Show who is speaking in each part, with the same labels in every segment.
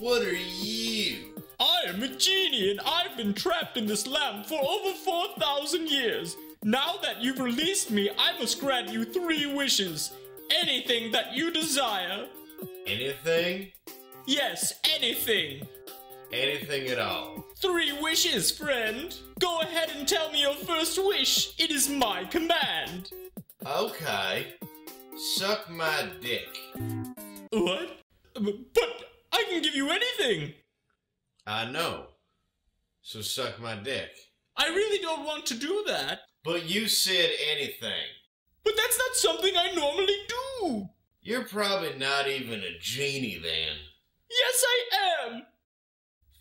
Speaker 1: What are you?
Speaker 2: I am a genie and I've been trapped in this lamp for over 4,000 years. Now that you've released me, I must grant you three wishes. Anything that you desire.
Speaker 1: Anything?
Speaker 2: Yes, anything.
Speaker 1: Anything at all.
Speaker 2: Three wishes, friend. Go ahead and tell me your first wish. It is my command.
Speaker 1: Okay. Suck my dick.
Speaker 2: What? But Can give you anything.
Speaker 1: I know. So suck my dick.
Speaker 2: I really don't want to do that.
Speaker 1: But you said anything.
Speaker 2: But that's not something I normally do.
Speaker 1: You're probably not even a genie then.
Speaker 2: Yes, I am.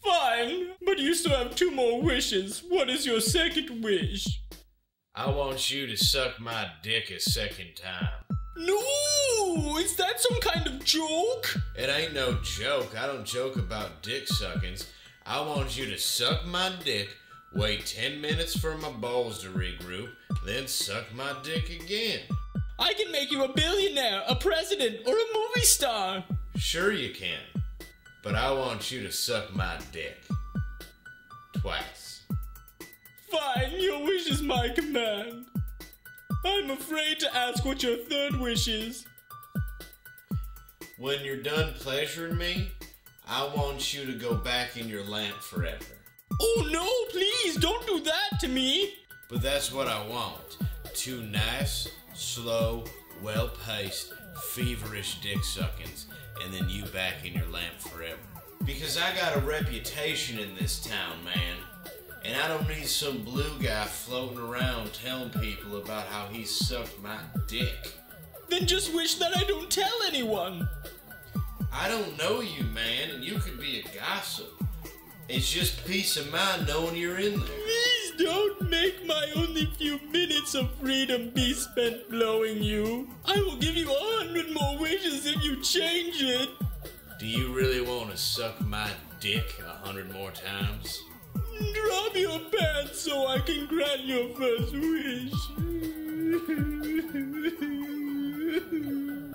Speaker 2: Fine, but you still have two more wishes. What is your second wish?
Speaker 1: I want you to suck my dick a second time.
Speaker 2: No! Is that some kind of joke?
Speaker 1: It ain't no joke. I don't joke about dick suckings. I want you to suck my dick, wait 10 minutes for my balls to regroup, then suck my dick again.
Speaker 2: I can make you a billionaire, a president, or a movie star.
Speaker 1: Sure you can. But I want you to suck my dick. Twice.
Speaker 2: Fine, your wish is my command. I'm afraid to ask what your third wish is.
Speaker 1: When you're done pleasuring me, I want you to go back in your lamp forever.
Speaker 2: Oh no, please don't do that to me.
Speaker 1: But that's what I want. Two nice, slow, well paced, feverish dick suckings, and then you back in your lamp forever. Because I got a reputation in this town, man. And I don't need some blue guy floating around telling people about how he sucked my dick.
Speaker 2: Then just wish that I don't tell anyone.
Speaker 1: I don't know you, man, and you could be a gossip. It's just peace of mind knowing you're in there.
Speaker 2: Please don't make my only few minutes of freedom be spent blowing you. I will give you a hundred more wishes if you change it.
Speaker 1: Do you really want to suck my dick a hundred more times?
Speaker 2: Drop your pants so I can grant your first wish.